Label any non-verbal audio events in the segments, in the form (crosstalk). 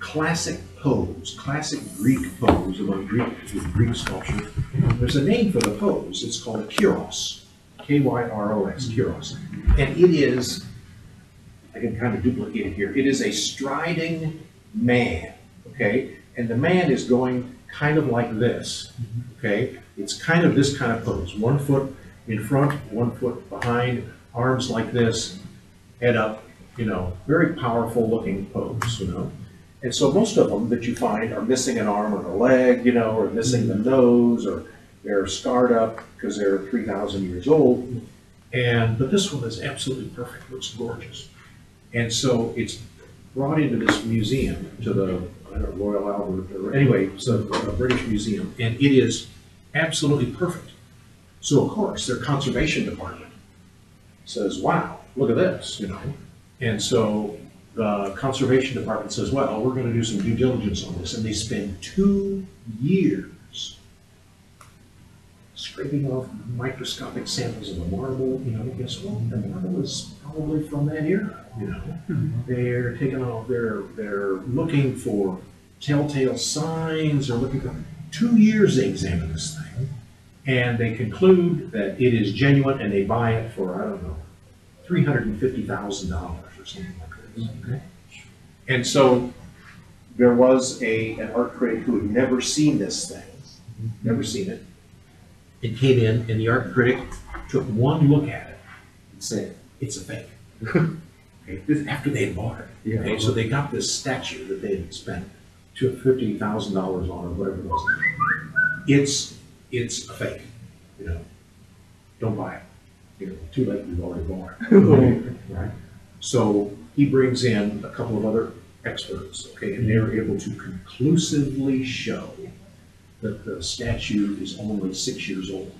classic pose, classic Greek pose among Greek, Greek sculpture. There's a name for the pose. It's called a kyros, K-Y-R-O-S, kyros. And it is, I can kind of duplicate it here. It is a striding man, okay? And the man is going kind of like this, okay? It's kind of this kind of pose. One foot in front, one foot behind, arms like this, head up, you know, very powerful looking pose, you know? And so most of them that you find are missing an arm or a leg, you know, or missing the mm-hmm. nose, or they're scarred up because they're 3,000 years old. And, but this one is absolutely perfect, looks gorgeous. And so it's brought into this museum, to the, I don't know, Royal Albert, or anyway, a, a British museum, and it is absolutely perfect. So of course, their conservation department says, wow, look at this, you know? And so the conservation department says, well, we're gonna do some due diligence on this, and they spend two years scraping off microscopic samples of the marble, you know, guess what? The marble is probably from that era, you know? Mm-hmm. They're taking off, they're, they're looking for telltale signs, they're looking for, two years they examine this thing. And they conclude that it is genuine and they buy it for, I don't know, three hundred and fifty thousand dollars or something like this, okay? And so there was a, an art critic who had never seen this thing, mm-hmm. never seen it. It came in and the art critic took one look at it and said, it's a fake. (laughs) Okay, this after they had bought it. Okay, so they got this statue that they had spent two fifty thousand dollars on or whatever it was. It's, it's a fake, you know, don't buy it. You know, too late, you've already it. (laughs) Right? So he brings in a couple of other experts, okay, and they're able to conclusively show that the statue is only six years old.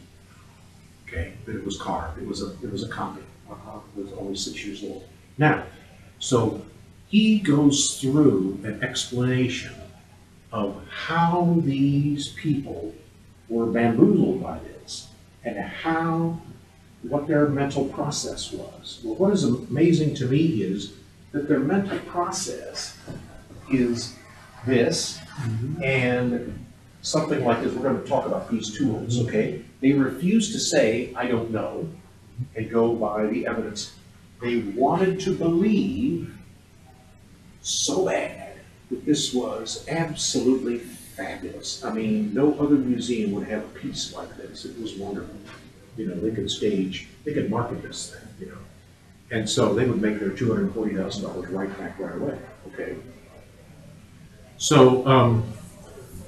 Okay, that it was carved, it was a, it was a copy, uh-huh, it was only six years old. Now, so he goes through an explanation of how these people were bamboozled by this and how, what their mental process was. Well, what is amazing to me is that their mental process is this mm-hmm. and something like this. We're going to talk about these tools, mm-hmm. okay? They refuse to say, I don't know, and go by the evidence. They wanted to believe so bad that this was absolutely fabulous. I mean, no other museum would have a piece like this. It was wonderful. You know, they could stage, they could market this thing, you know. And so they would make their two hundred and forty thousand dollars right back right away, okay? So, um,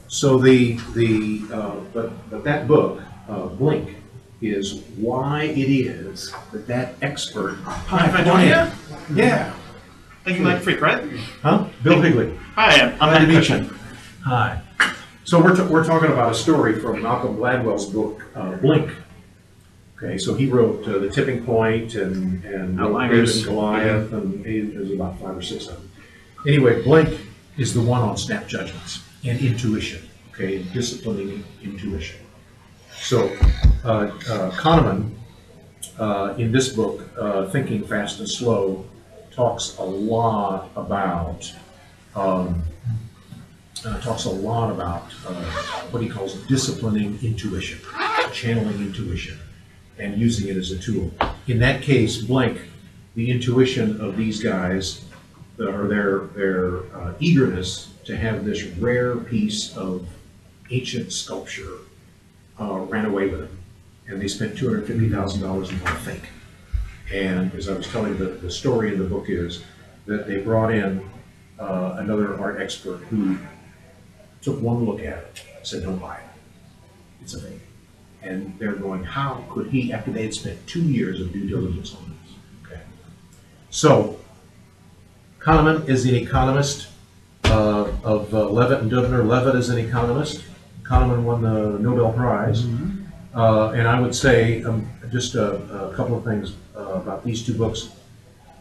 so the, the, uh, but, but that book, uh, Blink, is why it is that that expert. Hi, I join? Yeah. Thank you, Mike Freak, right? Huh? Bill Higley. Hi, I'm, Glad to I'm meet you. Hi. So we're, ta- we're talking about a story from Malcolm Gladwell's book, uh, Blink. Okay, so he wrote uh, The Tipping Point and, and and Goliath, and he- there's about five or six of them. Anyway, Blink is the one on snap judgments and intuition, okay, and disciplining intuition. So, uh, uh, Kahneman, uh, in this book, uh, Thinking Fast and Slow, talks a lot about, um, uh, talks a lot about uh, what he calls disciplining intuition, channeling intuition, and using it as a tool. In that case, Blink, the intuition of these guys, or their their uh, eagerness to have this rare piece of ancient sculpture, uh, ran away with them, and they spent two hundred fifty thousand dollars on a fake. And as I was telling, the, the story in the book is that they brought in uh, another art expert who took one look at it, said, don't buy it. It's a fake. And they're going, how could he, after they had spent two years of due diligence on this? Okay. So, Kahneman is an economist uh, of uh, Levitt and Dubner. Levitt is an economist. Kahneman won the Nobel Prize. Uh, and I would say um, just a, a couple of things uh, about these two books.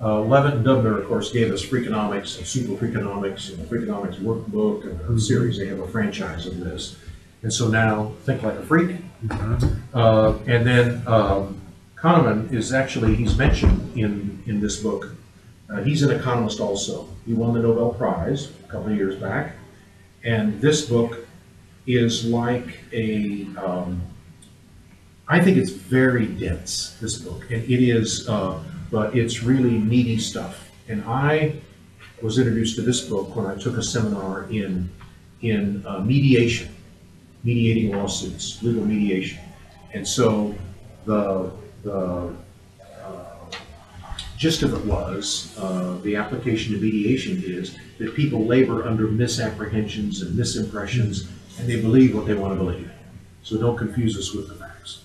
Uh, Levitt and Dubner, of course, gave us Freakonomics and Super Freakonomics and the Freakonomics workbook and a series. They have a franchise of this. And so now, Think Like a Freak. Uh, and then um, Kahneman is actually, he's mentioned in, in this book. Uh, he's an economist also. He won the Nobel Prize a couple of years back. And this book is like a, um, I think it's very dense, this book. And it is, uh, but it's really meaty stuff. And I was introduced to this book when I took a seminar in, in uh, mediation, mediating lawsuits, legal mediation. And so the, the uh, gist of it was, uh, the application of mediation is that people labor under misapprehensions and misimpressions, and they believe what they want to believe. So don't confuse us with the facts.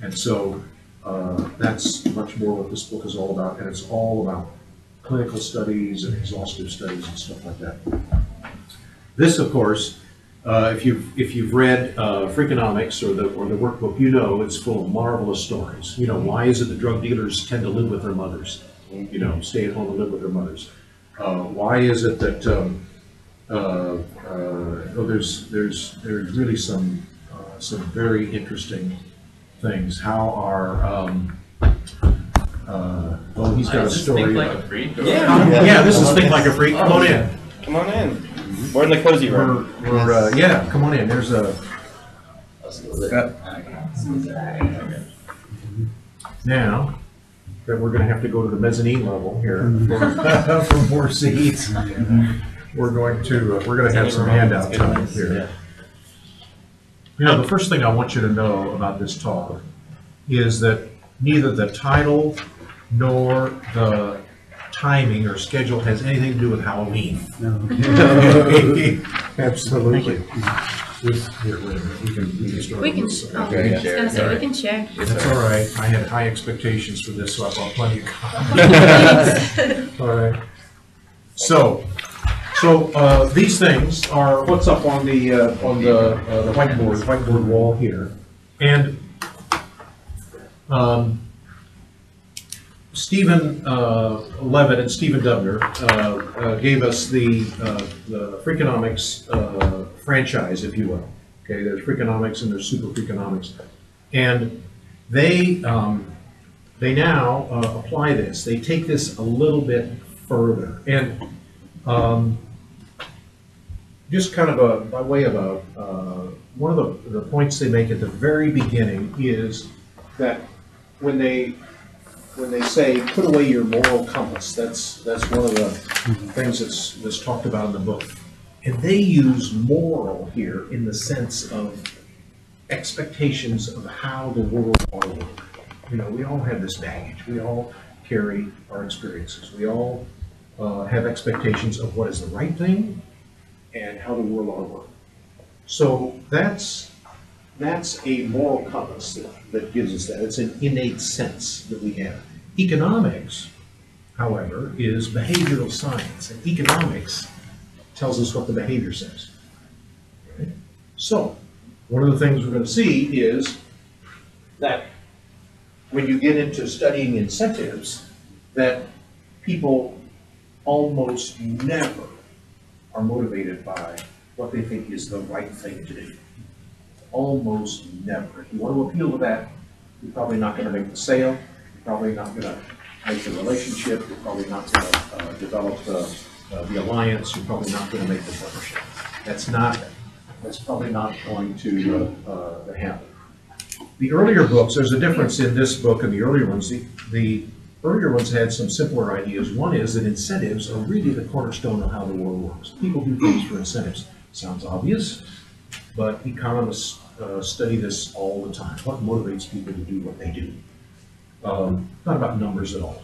And so uh, that's much more what this book is all about, and it's all about clinical studies and exhaustive studies and stuff like that. This, of course, uh, if you've, if you've read uh, Freakonomics or the, or the workbook, you know it's full of marvelous stories. You know, why is it that drug dealers tend to live with their mothers? You know, stay at home and live with their mothers. Uh, Why is it that, um, uh, uh, oh, there's, there's, there's really some, uh, some very interesting things. How are, um, uh, oh, he's got a story. Think Like a Freak? or- Yeah, yeah, this is Think Like a Freak. Come on in. Come on in. We're in the cozy We're, room. we're, uh, yeah, come on in. There's a, now that we're gonna have to go to the mezzanine level here for, (laughs) for more seats. We're going to, uh, we're gonna have some handout time here. You know, the first thing I want you to know about this talk is that neither the title nor the timing or schedule has anything to do with Halloween. (laughs) (laughs) Absolutely. Here, wait a minute, we can, we can start. We on can, this. oh, I Okay, was yeah. gonna say, we can share. That's all right. I had high expectations for this, so I bought plenty of copies. (laughs) All right. So, so, uh, these things are what's up on the, uh, on the, uh, the whiteboard, whiteboard wall here. And, um, Steven, uh, Levitt and Stephen Dubner, uh, uh, gave us the, uh, the Freakonomics, uh, franchise, if you will. Okay, there's Freakonomics and there's Super Freakonomics. And they, um, they now uh, apply this, they take this a little bit further. And um, just kind of a, by way of a, one of the, the points they make at the very beginning is that when they, when they say, put away your moral compass, that's, that's one of the things that's, that's talked about in the book. And they use moral here in the sense of expectations of how the world ought to work. You know, we all have this baggage. We all carry our experiences. We all uh, have expectations of what is the right thing and how the world ought to work. So that's, that's a moral compass that, that gives us that. It's an innate sense that we have. Economics, however, is behavioral science, and economics tells us what the behavior says. Okay? So, one of the things we're going to see is that when you get into studying incentives, that people almost never are motivated by what they think is the right thing to do. Almost never. If you want to appeal to that, you're probably not going to make the sale, you're probably not going to make the relationship, you're probably not going to develop the, uh, the alliance, you're probably not going to make the partnership. That's not, that's probably not going to uh, uh, happen. The earlier books, there's a difference in this book and the earlier ones. The, the earlier ones had some simpler ideas. One is that incentives are really the cornerstone of how the world works. People do things for incentives. Sounds obvious, but economists uh, study this all the time. What motivates people to do what they do? Um, not about numbers at all.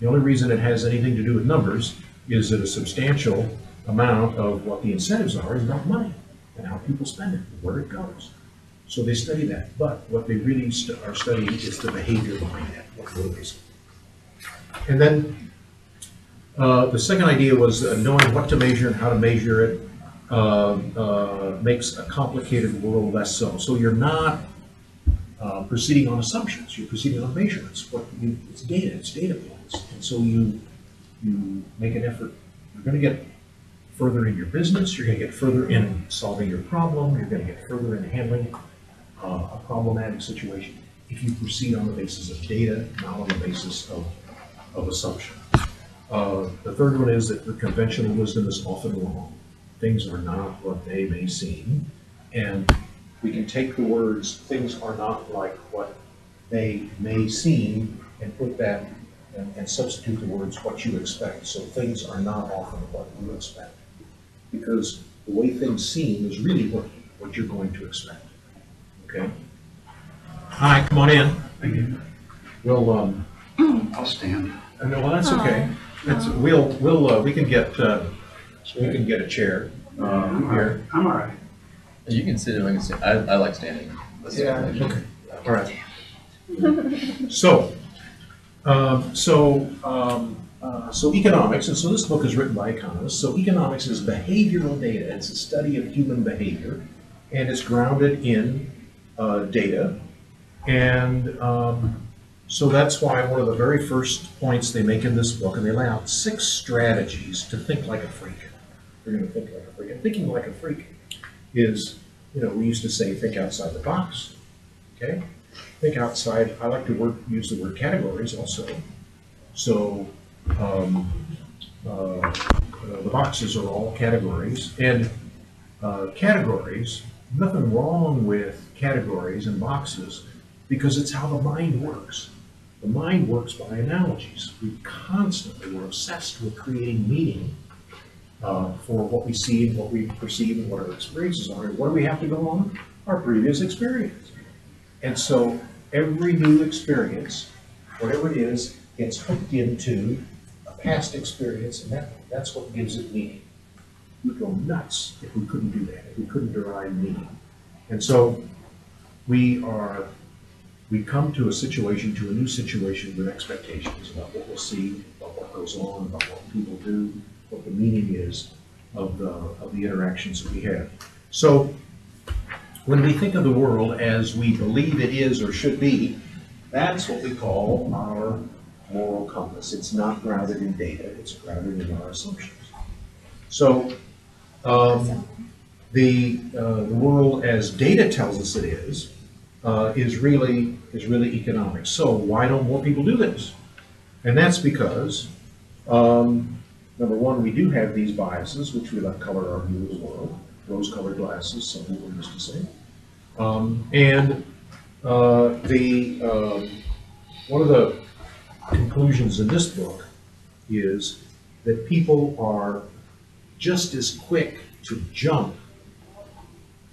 The only reason it has anything to do with numbers is that a substantial amount of what the incentives are is about money and how people spend it, where it goes. So they study that, but what they really stu- are studying is the behavior behind that, what motivates it. And then, uh, the second idea was uh, knowing what to measure and how to measure it, makes a complicated world less so. So you're not, uh, proceeding on assumptions, you're proceeding on measurements, what you, it's data, it's data points. And so you, you make an effort, you're gonna get further in your business, you're gonna get further in solving your problem, you're gonna get further in handling uh, a problematic situation if you proceed on the basis of data, not on the basis of, of assumption. Uh, the third one is that the conventional wisdom is often wrong. Things are not what they may seem. And we can take the words, things are not like what they may seem, and put that, and, and substitute the words, what you expect. So things are not often what you expect. Because the way things seem is really what, what you're going to expect. Okay? Hi, come on in. Well, um, I'll stand. Uh, No, well, that's okay. That's, we'll, we'll, uh, we can get, uh, we can get a chair, I'm here. right. I'm all right. You can sit and I can stand. I, I like standing. That's Yeah. okay. All right. So, um, so, um, uh, so economics, and so this book is written by economists. So economics is behavioral data. It's a study of human behavior, and it's grounded in, uh, data. And, um, so that's why one of the very first points they make in this book, and they lay out six strategies to think like a freak. They're gonna think like a freak. And thinking like a freak is, you know, we used to say, think outside the box, okay? Think outside, I like to work, use the word categories also. So, um, uh, the boxes are all categories, and, uh, categories, nothing wrong with categories and boxes, because it's how the mind works. The mind works by analogies. We constantly, we're obsessed with creating meaning uh, for what we see and what we perceive and what our experiences are. And what do we have to go on? Our previous experience. And so every new experience, whatever it is, gets hooked into a past experience, and that, that's what gives it meaning. We'd go nuts if we couldn't do that, if we couldn't derive meaning. And so we are we come to a situation, to a new situation with expectations about what we'll see, about what goes on, about what people do, what the meaning is of the, of the interactions that we have. So when we think of the world as we believe it is or should be, that's what we call our moral compass. It's not grounded in data, it's grounded in our assumptions. So, um, the, uh, the world as data tells us it is, uh, is really, is really economic. So why don't more people do this? And that's because, um, number one, we do have these biases, which we let color our view of the world, rose-colored glasses, some people used to say. Um, and, uh, the, um, one of the conclusions in this book is that people are just as quick to jump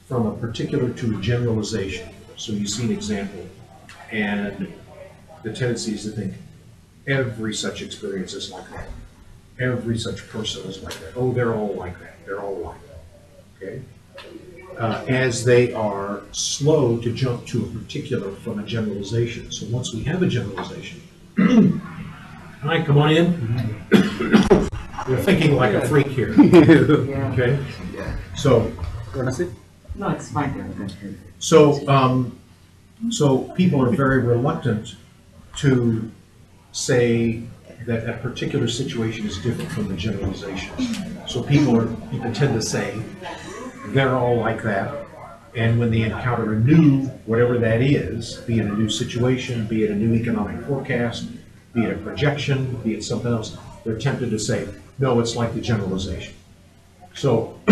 from a particular to a generalization. So you see an example, and the tendency is to think, every such experience is like that. Every such person is like that. Oh, they're all like that. They're all like that. Okay? Uh, as they are slow to jump to a particular from a generalization. So once we have a generalization, (clears throat) all right, come on in. (coughs) You're thinking like a freak here. Okay? So, No, it's fine. so, um, so people are very reluctant to say that a particular situation is different from the generalization. So people are, people tend to say, they're all like that. And when they encounter a new, whatever that is, be it a new situation, be it a new economic forecast, be it a projection, be it something else, they're tempted to say, no, it's like the generalization. So (clears throat)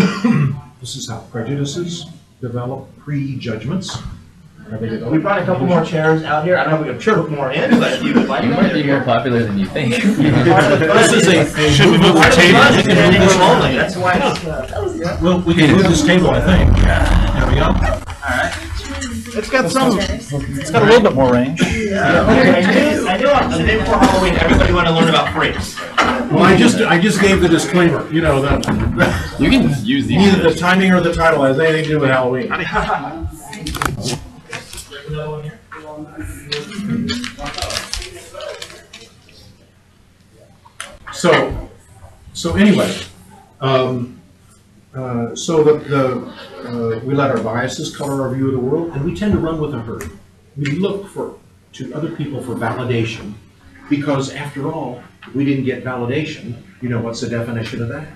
this is how prejudices develop, prejudgments. How they develop. We brought a couple more chairs out here. I don't know if we could put more in, but if you would like. You might be more popular than you think. (laughs) This is a- Should we move the table? that's why. it's- uh, Well, we can move this table, I think. There we go. Alright. It's got some, it's got a little bit more range. I knew on the day before Halloween, everybody wanted to learn about freaks. Well, I just, I just gave the disclaimer, you know, that You can use these. neither the timing or the title has anything to do with Halloween. (laughs) So, so anyway, um, uh, so the, the, uh, we let our biases color our view of the world, and we tend to run with the herd. We look for, to other people for validation, because after all, we didn't get validation, you know, what's the definition of that?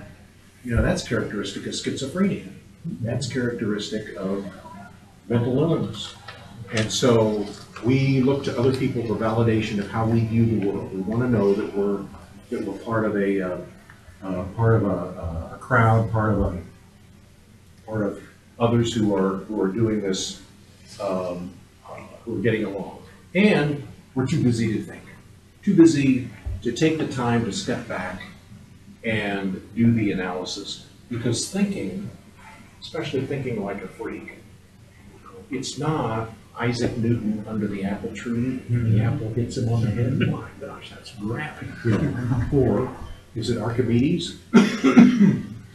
You know, that's characteristic of schizophrenia. That's characteristic of mental illness. And so we look to other people for validation of how we view the world. We want to know that we're that were part of a, uh, uh, part of a, a crowd, part of a, part of others who are, who are doing this, um, uh, who are getting along. And we're too busy to think, too busy to take the time to step back and do the analysis. Because thinking, especially thinking like a freak, it's not Isaac Newton under the apple tree, and the apple hits him on the head, my gosh, that's graphic. Or is it Archimedes, (coughs)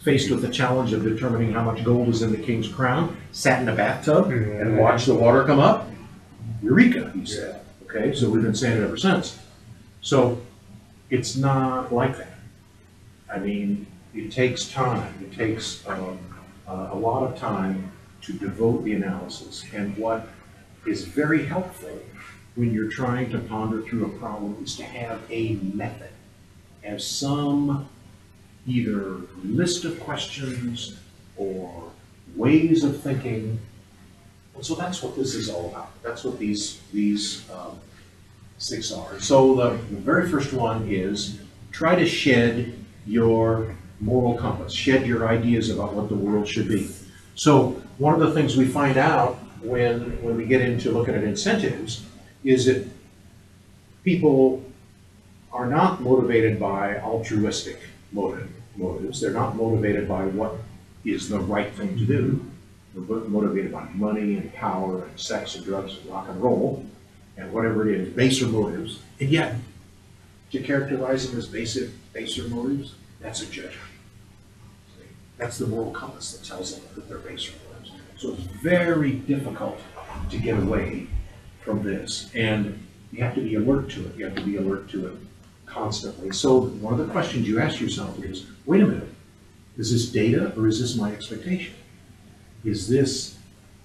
faced with the challenge of determining how much gold is in the king's crown, sat in a bathtub and watched the water come up? Eureka, he said. Okay, so we've been saying it ever since. So it's not like that. I mean, it takes time, it takes um, uh, a lot of time to devote the analysis. And what is very helpful when you're trying to ponder through a problem is to have a method, have some either list of questions or ways of thinking. So that's what this is all about. That's what these, these um, six are. So the, the very first one is try to shed your moral compass, shed your ideas about what the world should be. So one of the things we find out when, when we get into looking at incentives is that people are not motivated by altruistic motive, motives. They're not motivated by what is the right thing to do. They're motivated by money and power and sex and drugs and rock and roll and whatever it is, baser motives. And yet, to characterize them as basic, baser motives, that's a judgment. That's the moral compass that tells them that they're baser motives. So it's very difficult to get away from this. And you have to be alert to it. You have to be alert to it constantly. So one of the questions you ask yourself is, wait a minute, is this data or is this my expectation? Is this,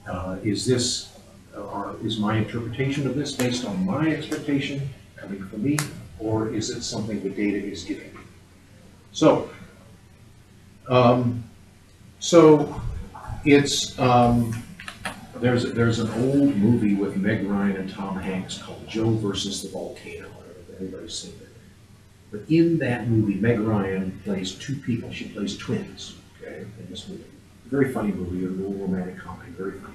uh, is this, uh, or is my interpretation of this based on my expectation coming from me? Or is it something the data is giving me? So, um, so it's, um, there's, there's an old movie with Meg Ryan and Tom Hanks called Joe versus the Volcano. I don't know if anybody's seen it. But in that movie, Meg Ryan plays two people. She plays twins, okay, in this movie. Very funny movie, a little romantic comedy, very funny.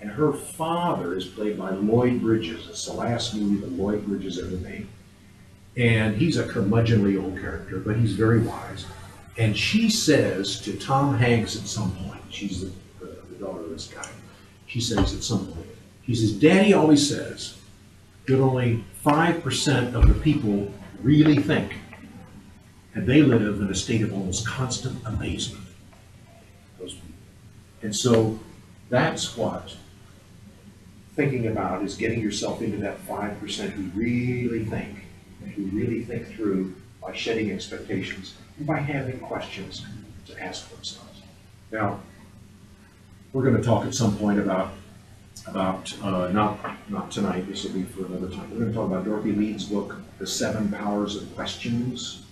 And her father is played by Lloyd Bridges. It's the last movie that Lloyd Bridges ever made. And he's a curmudgeonly old character, but he's very wise. And she says to Tom Hanks at some point, she's the, the, the daughter of this guy, she says at some point, she says, Daddy always says that only 5% of the people really think, and they live in a state of almost constant amazement. And so that's what thinking about is getting yourself into that 5% who really think, and who really think through by shedding expectations and by having questions to ask themselves. Now, we're going to talk at some point about, about, uh, not, not tonight, this will be for another time. We're going to talk about Dorothy Leeds' book, The Seven Powers of Questions.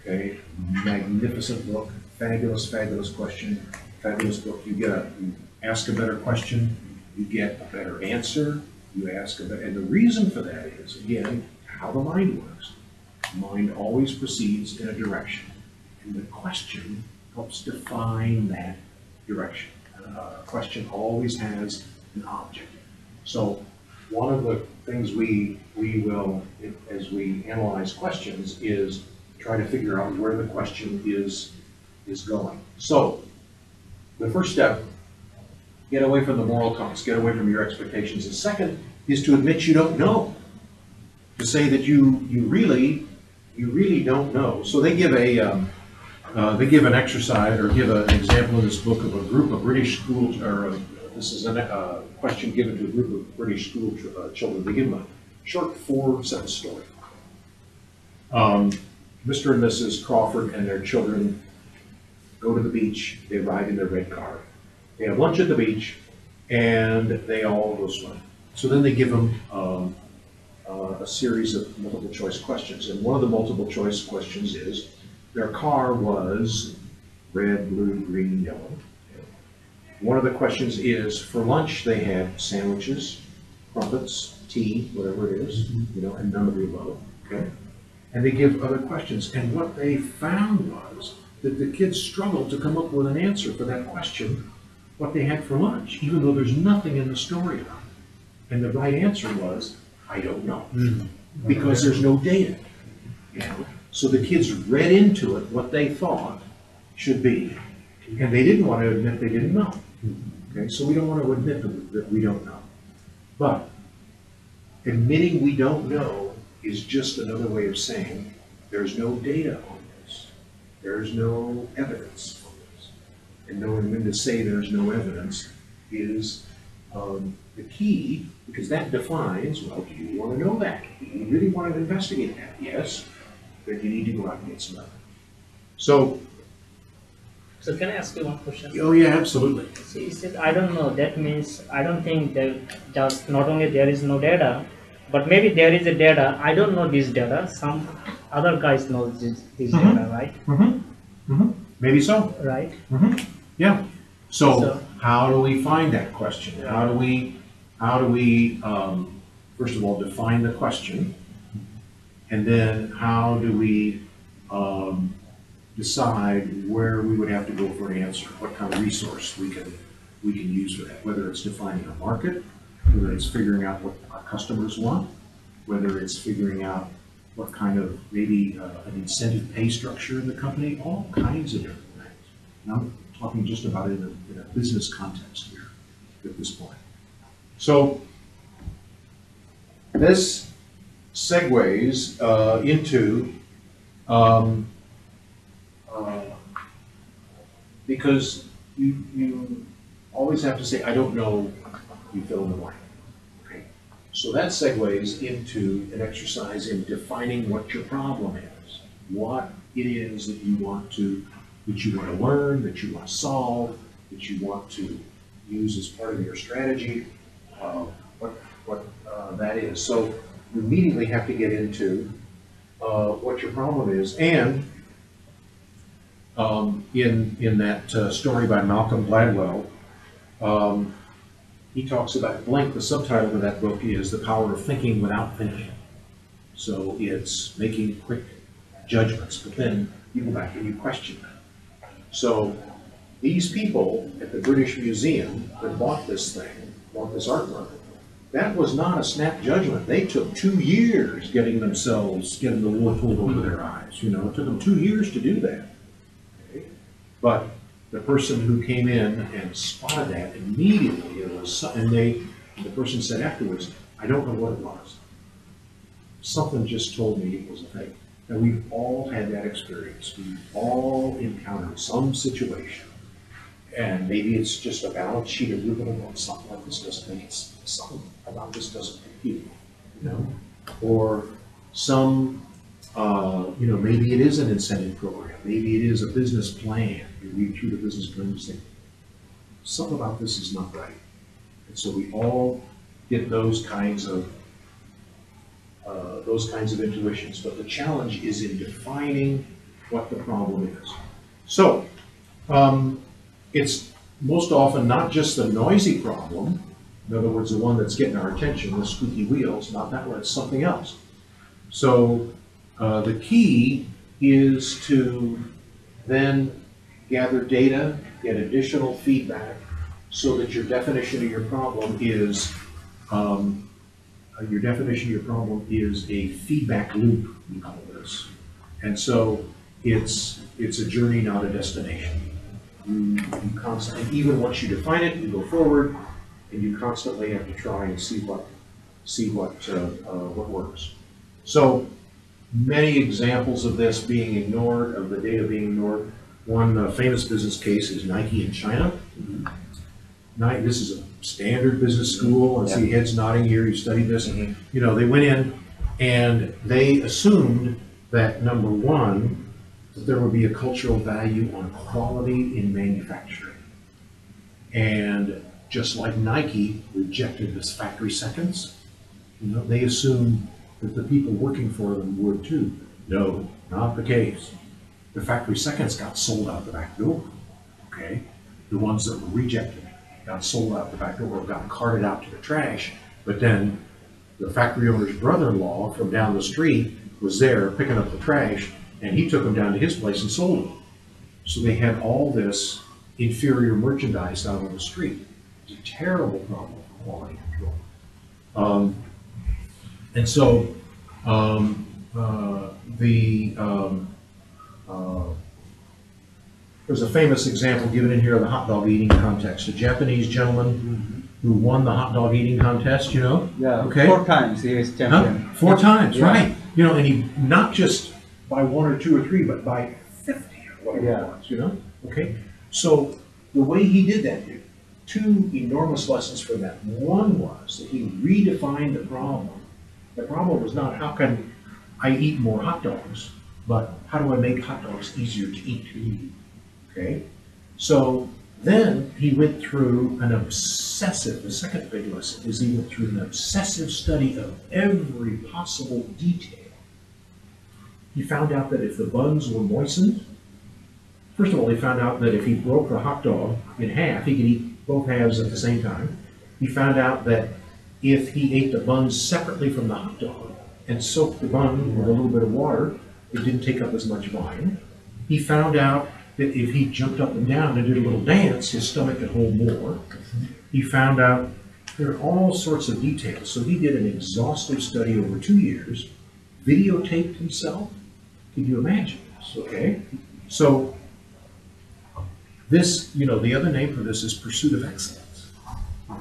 Okay, magnificent book, fabulous, fabulous question, fabulous book. You get a, you ask a better question, you get a better answer, you ask a better, and the reason for that is, again, how the mind works. Mind always proceeds in a direction, and the question helps define that direction. Uh, A question always has an object. So one of the things we, we will, as we analyze questions, is try to figure out where the question is, is going. So the first step, get away from the moral compass, get away from your expectations. The second is to admit you don't know. To say that you, you really, you really don't know. So they give a, um, uh, they give an exercise or give an example in this book of a group of British school, or uh, this is a uh, question given to a group of British school ch- uh, children. They give them a short four sentence story. Um, Mr. and Mrs. Crawford and their children go to the beach. They ride in their red car. They have lunch at the beach, and they all go swimming. So then they give them um, uh, a series of multiple choice questions. And one of the multiple choice questions is their car was red, blue, green, yellow. One of the questions is for lunch they had sandwiches, crumpets, tea, whatever it is, you know, and none of the above. Okay. and they give other questions. And what they found was that the kids struggled to come up with an answer for that question, what they had for lunch, even though there's nothing in the story about it. And the right answer was, I don't know, hmm. because there's no data. So the kids read into it what they thought should be, and they didn't want to admit they didn't know. Okay, so we don't want to admit that that we don't know. But admitting we don't know is just another way of saying there's no data on this. There's no evidence on this. And knowing when to say there's no evidence is um, the key, because that defines, well, do you want to know that? Do you really want to investigate that? Yes, then you need to go out and get some evidence. So, So can I ask you one question? oh yeah, absolutely. So you said, I don't know, that means, I don't think that just, not only there is no data, but maybe there is a data, I don't know this data, some other guys know this, this Mhm. data, right? Mm-hmm. Mm-hmm. Maybe so. Right? Yeah. So So- how do we find that question? How do we, how do we, um, first of all, define the question? And then how do we, um, decide where we would have to go for an answer? What kind of resource we can, we can use for that? Whether it's defining a market, whether it's figuring out what our customers want, whether it's figuring out what kind of, maybe, uh, an incentive pay structure in the company, all kinds of different things. And I'm talking just about it in a, in a business context here at this point. So this segues uh, into, um, uh, because you, you always have to say, I don't know, you fill in the blank. Okay? So that segues into an exercise in defining what your problem is, what it is that you want to that you want to learn, that you want to solve, that you want to use as part of your strategy, uh, what, what uh, that is. So you immediately have to get into uh, what your problem is. And um, in, in that uh, story by Malcolm Gladwell, um, he talks about, Blink, the subtitle of that book is The Power of Thinking Without Thinking. So it's making quick judgments, but then you go back and you question them. So these people at the British Museum that bought this thing, bought this artwork, that was not a snap judgment. They took two years getting themselves, getting the wool pulled over their eyes, you know, it took them two years to do that. Okay? But the person who came in and spotted that immediately, it was, and they, the person said afterwards, I don't know what it was. Something just told me it was a fake. And we've all had that experience. We've all encountered some situation. And maybe it's just a balance sheet of Rubin or something like this doesn't make s- something about this doesn't compute, you know? Or some, uh, you know, maybe it is an incentive program. Maybe it is a business plan. You read through the business plan and say, something about this is not right. And so we all get those kinds of uh, those kinds of intuitions, but the challenge is in defining what the problem is. So, um, it's most often not just the noisy problem, in other words, the one that's getting our attention, the squeaky wheels, not that one, it's something else. So, uh, the key is to then gather data, get additional feedback, so that your definition of your problem is, um, uh, your definition of your problem is a feedback loop, we call this. And so it's, it's a journey, not a destination. You, you constantly, even once you define it, you go forward, and you constantly have to try and see what, see what, uh, uh, what works. So many examples of this being ignored, of the data being ignored. One uh, famous business case is Nike in China. Nike, this is a standard business school, I see heads nodding here, you studied this. You know, they went in and they assumed that, number one, there would be a cultural value on quality in manufacturing. And just like Nike rejected this factory seconds, you know, they assumed that the people working for them would too. No, not the case. The factory seconds got sold out the back door, okay? The ones that were rejected got sold out the back door, got carted out to the trash. But then the factory owner's brother-in-law from down the street was there picking up the trash, and he took them down to his place and sold them. So they had all this inferior merchandise out on the street. It's a terrible problem for quality control. Um, and so, um, uh, the, um, uh, there's a famous example given in here of the hot dog eating contest. A Japanese gentleman who won the hot dog eating contest, you know? Yeah, Okay. four times he is Huh? champion. Four times, Yeah. right. You know, and he, not just by one or two or three, but by fifty or whatever it Yeah. was, you know? Okay? So the way he did that, dude, two enormous lessons for that. One was that he redefined the problem. The problem was not how can I eat more hot dogs, but how do I make hot dogs easier to eat? Okay? So then he went through an obsessive, the second big lesson is he went through an obsessive study of every possible detail. He found out that if the buns were moistened, first of all, he found out that if he broke the hot dog in half, he could eat both halves at the same time. He found out that if he ate the buns separately from the hot dog and soaked the bun with a little bit of water, it didn't take up as much volume. He found out that if he jumped up and down and did a little dance, his stomach could hold more. He found out there are all sorts of details. So he did an exhaustive study over two years, videotaped himself. Can you imagine this? Okay. So this, you know, the other name for this is pursuit of excellence.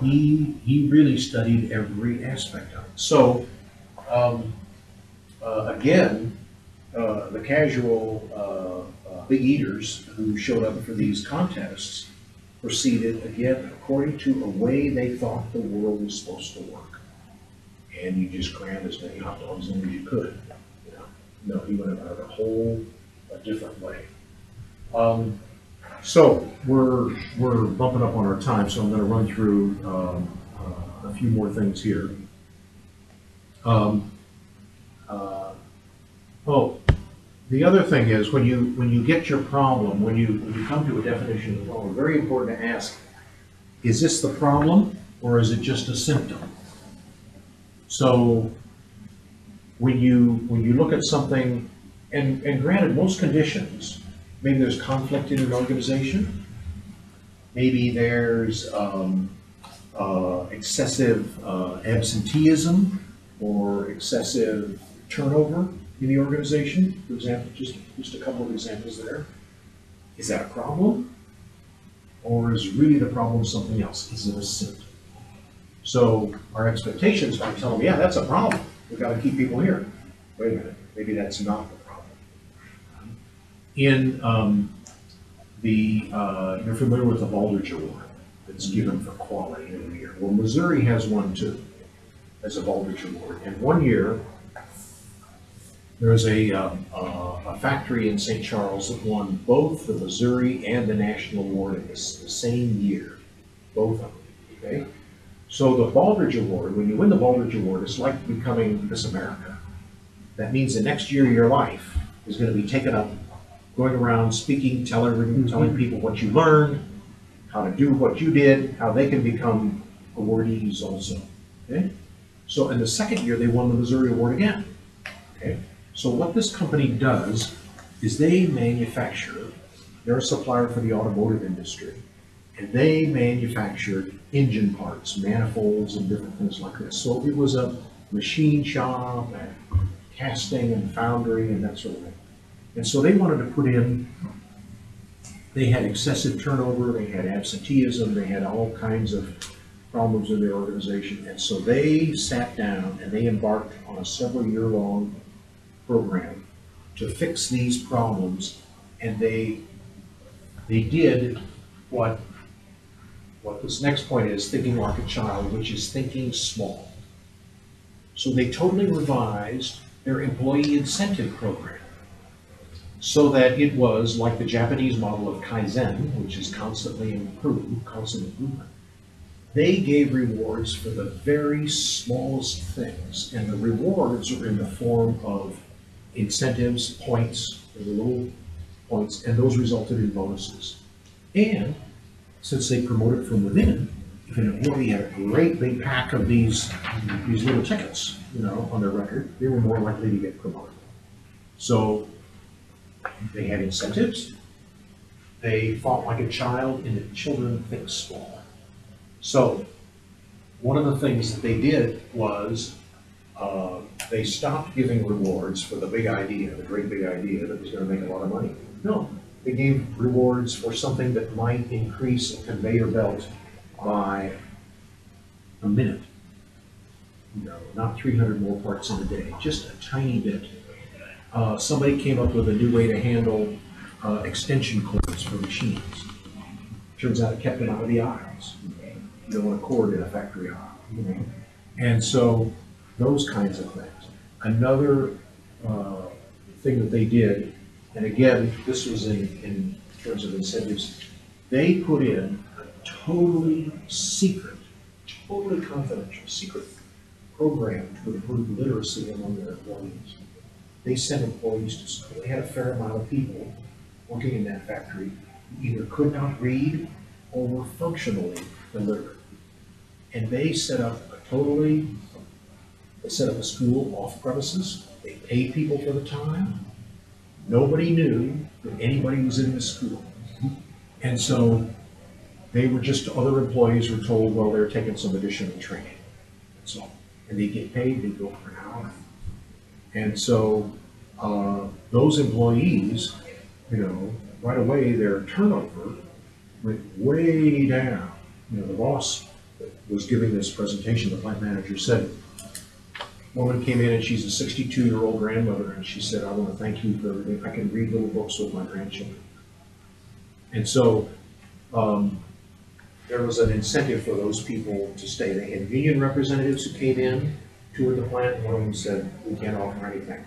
He he really studied every aspect of it. So um, uh, again, uh, the casual uh, uh, big eaters who showed up for these contests proceeded again according to a way they thought the world was supposed to work. And you just crammed as many hot dogs in as you could. No, he went about it a whole a different way. Um, so we're we're bumping up on our time, so I'm going to run through um, uh, a few more things here. Um, uh, oh, the other thing is, when you, when you get your problem, when you, when you come to a definition of problem, very important to ask, is this the problem or is it just a symptom? So when you, when you look at something, and, and granted, most conditions, maybe there's conflict in an organization, maybe there's um, uh, excessive uh, absenteeism or excessive turnover in the organization, for example, just, just a couple of examples there. Is that a problem? Or is really the problem something else? Is it a symptom? So our expectations might tell them, yeah, that's a problem. We've got to keep people here. Wait a minute, maybe that's not the problem. In um, the, uh, you're familiar with the Baldrige Award that's given for quality every year. Well, Missouri has one too, as a Baldrige Award. And one year, there was a, um, uh, a factory in St. Charles that won both the Missouri and the national award in the same year, both of them, okay? So the Baldrige Award, when you win the Baldrige Award, it's like becoming Miss America. That means the next year of your life is gonna be taken up going around speaking, telling, mm-hmm. telling people what you learned, how to do what you did, how they can become awardees also, okay? So in the second year, they won the Missouri Award again, okay? So what this company does is they manufacture, they're a supplier for the automotive industry, and they manufactured engine parts, manifolds and different things like this. So it was a machine shop and casting and foundry and that sort of thing. And so they wanted to put in, they had excessive turnover, they had absenteeism, they had all kinds of problems in their organization. And so they sat down and they embarked on a several year long program to fix these problems. And they, they did what, what this next point is, thinking like a child, which is thinking small. So they totally revised their employee incentive program so that it was like the Japanese model of Kaizen, which is constantly improved, constant improvement. They gave rewards for the very smallest things, and the rewards are in the form of incentives, points, little points, and those resulted in bonuses. And since they promoted from within, if an employee had a great big pack of these, these little tickets, you know, on their record, they were more likely to get promoted. So they had incentives. They fought like a child and the children think small. So one of the things that they did was uh, they stopped giving rewards for the big idea, the great big idea that was going to make a lot of money. No, they gave rewards for something that might increase a conveyor belt by a minute. Know, not 300 more parts in a day, just a tiny bit. Uh, somebody came up with a new way to handle uh, extension cords for machines. Turns out it kept them out of the aisles. You don't want a cord in a factory aisle. You know? And so those kinds of things. Another uh, thing that they did, and again, this was in, in terms of incentives, they put in a totally secret, totally confidential, secret program to improve literacy among their employees. They sent employees to school. They had a fair amount of people working in that factory who either could not read or were functionally illiterate. And they set up a totally they set up a school off premises. They paid people for the time. Nobody knew that anybody was in the school. And so they were just, other employees were told, well, they're taking some additional training. That's all. And they get paid, they go for an hour. And so, uh, those employees, you know, right away, their turnover went way down. You know, the boss was giving this presentation, the plant manager said, woman came in and she's a sixty-two-year-old grandmother, and she said, I want to thank you for everything. I can read little books with my grandchildren. And so, um, there was an incentive for those people to stay. They had union representatives who came in, toured the plant, one of them said, we can't offer anything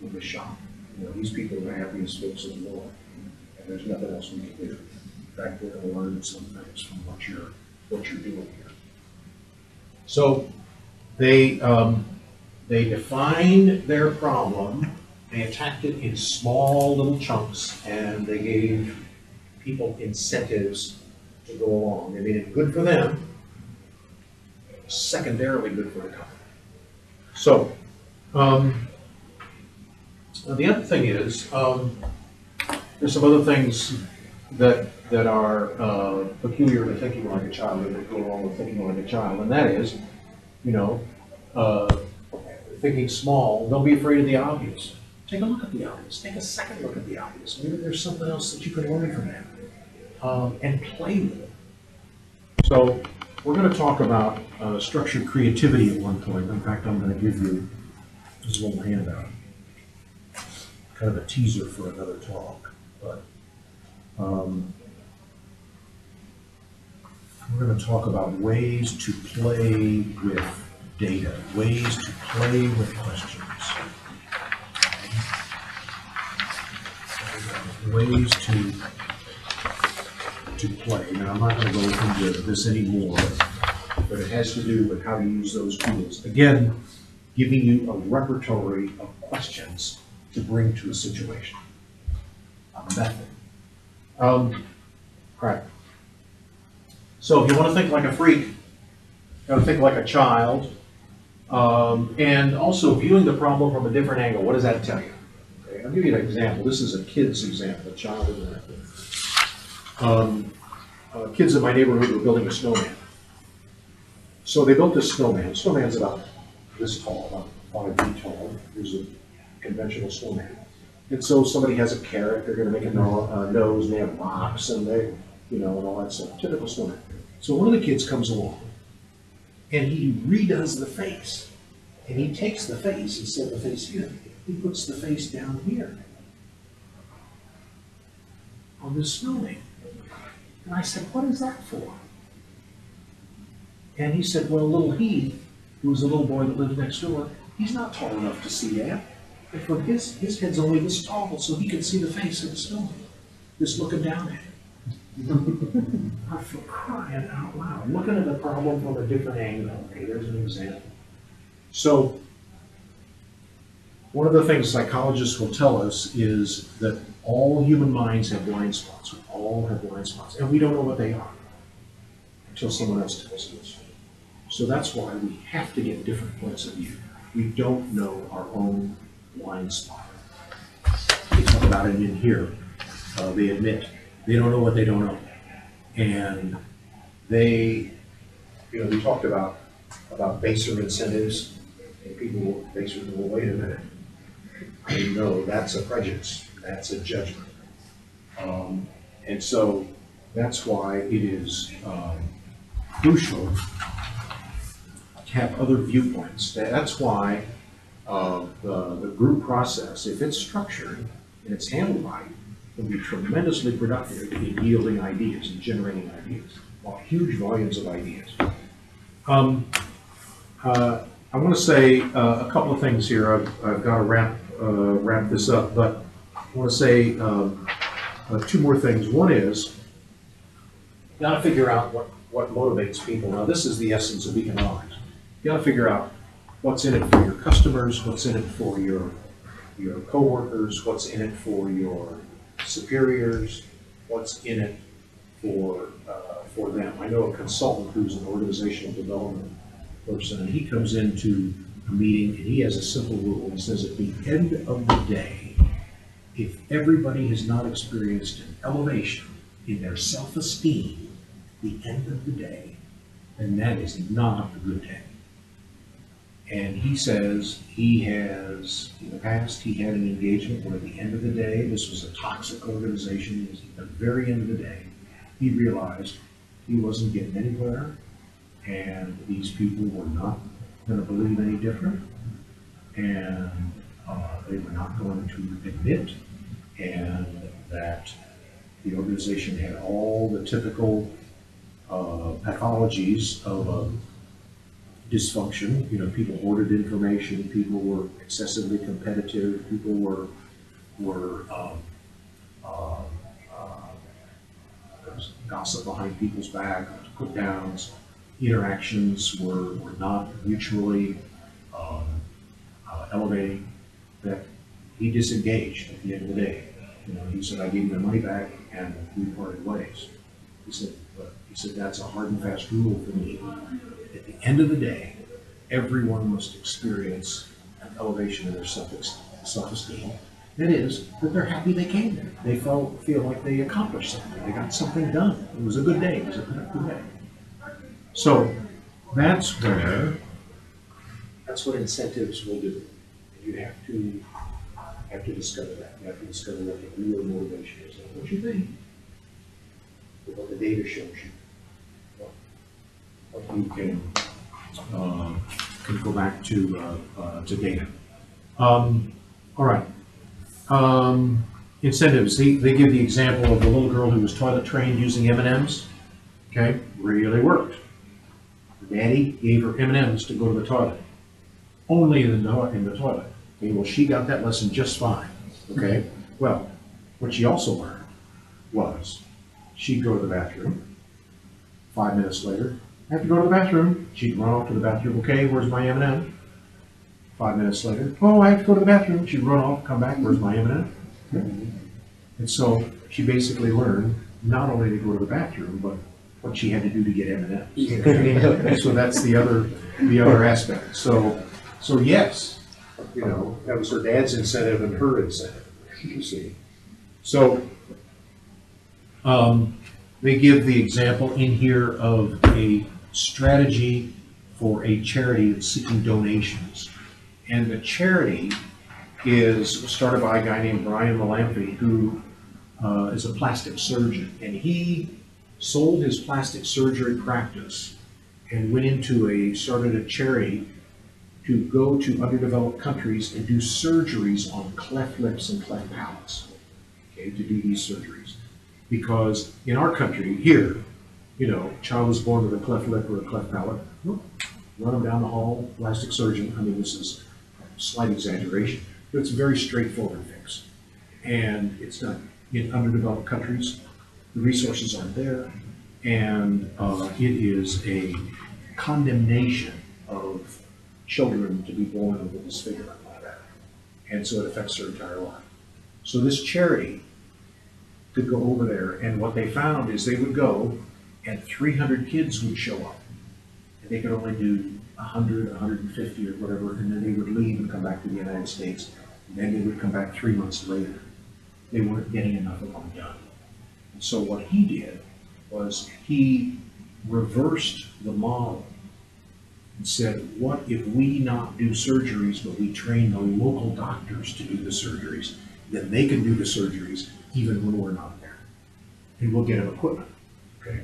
in the shop. You know, these people are the happiest folks in the world, and there's nothing else we can do. In fact, we're gonna learn some things from what you're, what you're doing here. So, they, um, they defined their problem, they attacked it in small little chunks, and they gave people incentives to go along. They made it good for them, secondarily good for the company. So, um, the other thing is, um, there's some other things that, that are, uh, peculiar to thinking like a child, that go along with thinking like a child, and that is, you know, uh, thinking small, don't be afraid of the obvious. Take a look at the obvious, take a second look at the obvious, maybe there's something else that you can learn from that. Um, and play with it. So, we're gonna talk about, uh, structured creativity at one point, in fact, I'm gonna give you this little handout. Kind of a teaser for another talk, but, um, we're gonna talk about ways to play with data, ways to play with questions. Ways to, to play. Now, I'm not gonna go into this anymore, but it has to do with how to use those tools. Again, giving you a repertory of questions to bring to a situation. A method. Um. So if you wanna think like a freak, you gotta think like a child, um, and also viewing the problem from a different angle, what does that tell you? Okay, I'll give you an example. This is a kid's example, a child example. Um, uh, kids in my neighborhood were building a snowman. So they built this snowman. Snowman's about this tall, about five feet tall. Here's a conventional snowman. And so somebody has a carrot, they're gonna make a no- uh, nose, and they have rocks, and they, you know, and all that stuff. Typical snowman. So one of the kids comes along, and he redoes the face. And he takes the face, instead of the face here, he puts the face down here. On this snowman. And I said, what is that for? And he said, well, little he, who was a little boy that lived next door, he's not tall enough to see that. And for his, his head's only this tall, so he can see the face of the snowman, just looking down at him. (laughs) I feel crying out loud, looking at the problem from a different angle. Okay, there's an example. So, one of the things psychologists will tell us is that all human minds have blind spots. We all have blind spots, and we don't know what they are until someone else tells us. So that's why we have to get different points of view. We don't know our own blind spot. We talk about it in here. Uh, they admit, they don't know what they don't know. And they, you know, we talked about, about baser incentives, and people, baser, well, wait a minute. I know that's a prejudice, that's a judgment. Um, and so that's why it is, um, crucial to have other viewpoints. That's why, uh, the, the group process, if it's structured and it's handled right, can be tremendously productive in yielding ideas and generating ideas, huge volumes of ideas. Um, uh, I want to say uh, a couple of things here. I've, I've got to wrap, uh, wrap this up, but I want to say um, uh, two more things. One is, you got to figure out what, what motivates people. Now, this is the essence of economics. You got to figure out what's in it for your customers, what's in it for your, your coworkers, what's in it for your superiors, what's in it for, uh, for them. I know a consultant who's an organizational development person, and he comes into a meeting and he has a simple rule. He says, at the end of the day, if everybody has not experienced an elevation in their self-esteem, the end of the day, then that is not a good day. And he says he has, in the past, he had an engagement where at the end of the day, this was a toxic organization, at the very end of the day, he realized he wasn't getting anywhere, and these people were not gonna believe any different, and, uh, they were not going to admit, and that the organization had all the typical, uh, pathologies of a dysfunction, you know, people hoarded information, people were excessively competitive, people were, were, um, uh, uh, gossip behind people's back, put downs, interactions were, were not mutually, um, uh, elevating, that he disengaged at the end of the day. You know, he said, I gave you the money back and we parted ways. He said, but, he said, that's a hard and fast rule for me. At the end of the day, everyone must experience an elevation in their self, self-esteem. That is, that they're happy they came there. They felt, feel like they accomplished something. They got something done. It was a good day. It was a productive day. So that's where, that's what incentives will do. You have to, have to discover that. You have to discover what the real motivation is. Not what you think, what the data shows you. What can, uh, can go back to, uh, uh, to data. Um, all right. Um, incentives, they, they give the example of the little girl who was toilet trained using M and M's. Okay, really worked. Her Daddy gave her M and M's to go to the toilet. Only in the, in the toilet. Okay, well, she got that lesson just fine, okay? Well, what she also learned was, she'd go to the bathroom. Five minutes later, have to go to the bathroom. She'd run off to the bathroom, okay, where's my M and M? Five minutes later, oh, I have to go to the bathroom. She'd run off, come back, where's my M and so she basically learned not only to go to the bathroom, but what she had to do to get M and M's. (laughs) So that's the other, the other aspect. So, so yes, you know, that was her dad's incentive and her incentive, you see. So, um, they give the example in here of a strategy for a charity that's seeking donations. And the charity is started by a guy named Brian Malamphy, who uh, is a plastic surgeon. And he sold his plastic surgery practice and went into a, started a charity to go to underdeveloped countries and do surgeries on cleft lips and cleft palates. Okay, to do these surgeries. Because in our country, here, you know, child was born with a cleft lip or a cleft palate, run them down the hall, plastic surgeon, I mean, this is a slight exaggeration, but it's a very straightforward fix. And it's done in underdeveloped countries, the resources aren't there, and uh, it is a condemnation of children to be born with a disfigurement like that. And so it affects their entire life. So this charity could go over there, and what they found is they would go, and 300 kids would show up. And they could only do 100, 150 or whatever, and then they would leave and come back to the United States. And then they would come back three months later. they weren't getting enough of them done. And so what he did was he reversed the model and said, what if we not do surgeries, but we train the local doctors to do the surgeries? Then they can do the surgeries even when we're not there. And we'll get them equipment, okay?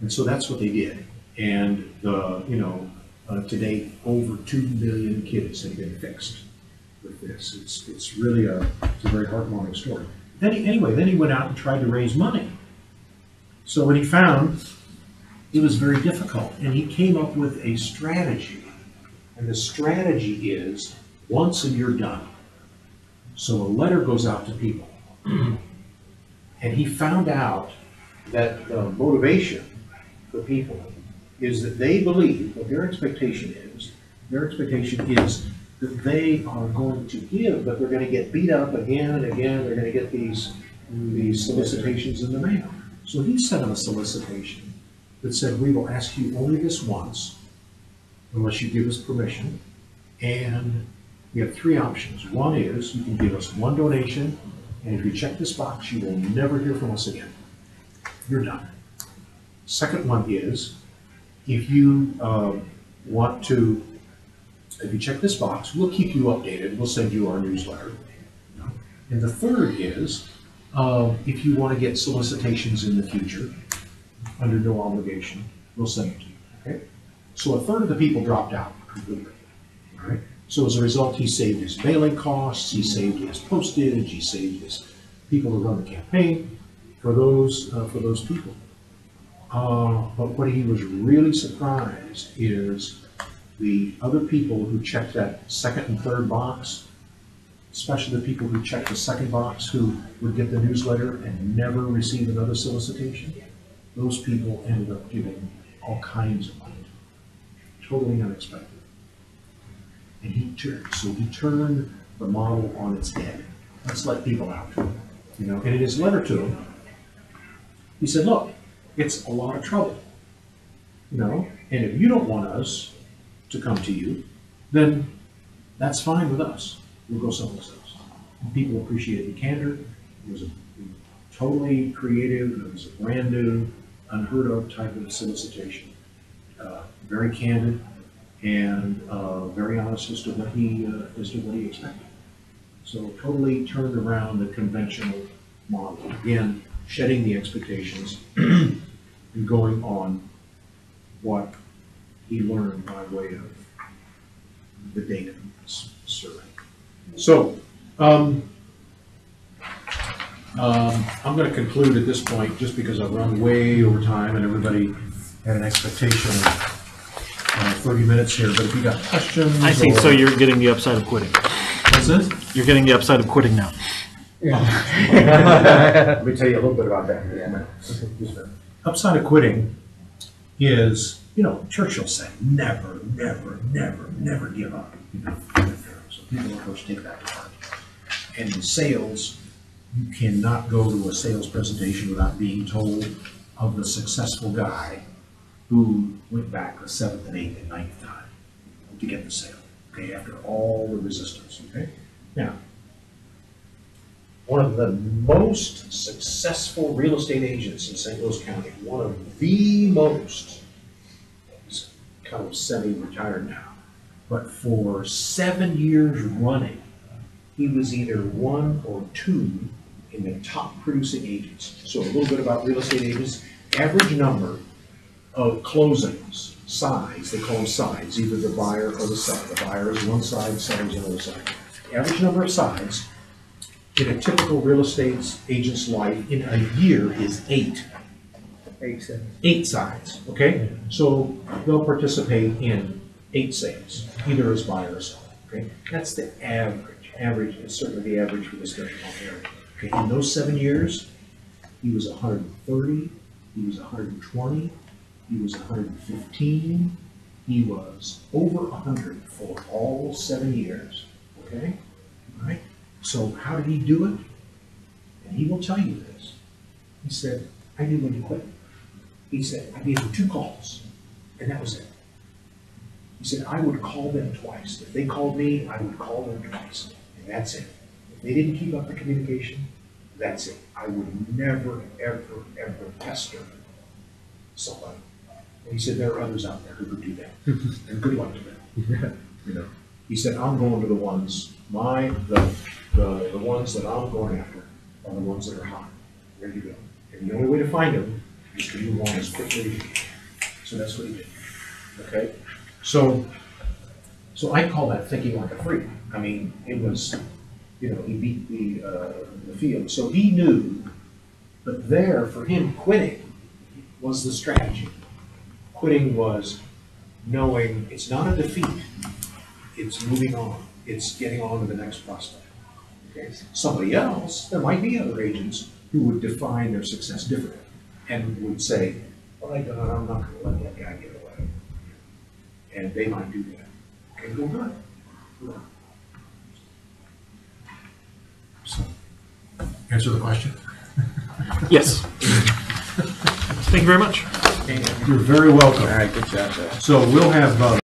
And so that's what they did. And the, you know, uh, today, over two million kids have been fixed with this. It's, it's really a, it's a very heartwarming story. Then he, anyway, then he went out and tried to raise money. So what he found, it was very difficult, and he came up with a strategy. And the strategy is, once and you're done. So a letter goes out to people. (clears throat) And he found out that the motivation for people is that they believe, what their expectation is, their expectation is that they are going to give, but they're gonna get beat up again and again, they're gonna get these, these solicitations in the mail. So he sent them a solicitation that said, we will ask you only this once, unless you give us permission. And we have three options. One is, you can give us one donation, and if you check this box, you will never hear from us again. You're done. Second one is, if you um, want to, if you check this box, we'll keep you updated, we'll send you our newsletter. And the third is, uh, if you want to get solicitations in the future, under no obligation, we'll send them to you, okay? So a third of the people dropped out completely? So as a result, he saved his mailing costs, he saved his postage, he saved his people to run the campaign for those, uh, for those people. Uh, but what he was really surprised is the other people who checked that second and third box, especially the people who checked the second box who would get the newsletter and never receive another solicitation, those people ended up giving all kinds of money. Totally unexpected. And he turned, so he turned the model on its head. Let's let people out, you know, and in his letter to him, he said, look, it's a lot of trouble, you know, and if you don't want us to come to you, then that's fine with us. We'll go someplace else. And people appreciated the candor. It was a totally creative, it was a brand new, unheard of type of solicitation. Uh, Very candid and uh, very honest as to what he, uh, as to what he expected. So totally turned around the conventional model. Again, shedding the expectations (clears throat) and going on what he learned by way of the data survey. So, um, um, I'm gonna conclude at this point, just because I've run way over time and everybody had an expectation of uh, thirty minutes here, but if you got questions. I see, so you're getting the upside of quitting. What's this? You're getting the upside of quitting now. (laughs) Let me tell you a little bit about that. Upside of quitting is, you know, Churchill said, never, never, never, never give up. You know, So people, of course, take that to heart. And in sales, you cannot go to a sales presentation without being told of the successful guy who went back the seventh and eighth and ninth time to get the sale, okay, after all the resistance, okay? Now, one of the most successful real estate agents in St. Louis County, one of the most, he's kind of semi-retired now, but for seven years running, he was either one or two in the top producing agents. So a little bit about real estate agents, average number of closings, sides, they call them sides, either the buyer or the seller. The buyer is one side, seller is another side. Average number of sides in a typical real estate agent's life in a year is eight. Eight sales. Eight sides, okay? So they'll participate in eight sales, either as buyer or seller, okay? That's the average, average, is certainly the average for this metropolitan area. Okay, in those seven years, he was hundred and thirty, he was hundred and twenty, he was hundred and fifteen, he was over hundred for all seven years, okay? So how did he do it? And he will tell you this. He said, I knew when to quit. He said, I gave them two calls, and that was it. He said, I would call them twice. If they called me, I would call them twice, and that's it. If they didn't keep up the communication, That's it. I would never, ever, ever pester somebody. And he said, there are others out there who could do that. (laughs) And good luck to them. You know, he said, I'm going to the ones, my, the, the, the ones that I'm going after are the ones that are hot, ready to go. And the only way to find them is to move on as quickly as you can. So that's what he did. Okay? So, so I call that thinking like a freak. I mean, it was, you know, he beat the, uh, the field. So he knew, but there, for him, quitting was the strategy. Quitting was knowing it's not a defeat, it's moving on, it's getting on to the next prospect. Okay? Somebody else, there might be other agents who would define their success differently and would say, well, I don't, I'm not gonna let that guy get away. And they might do that. Okay, well, good. Good. So, answer the question? Yes. Thank you very much. You're very welcome. All right, good job, Joe. So we'll have, uh,